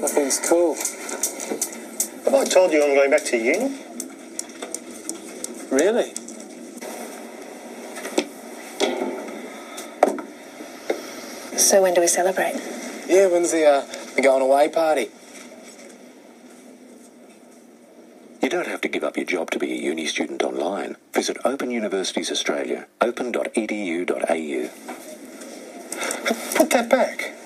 That thing's cool. Have I told you I'm going back to uni? Really? So when do we celebrate? Yeah, when's the, uh, the going away party? You don't have to give up your job to be a uni student online. Visit Open Universities Australia, open.edu.au. Put that back.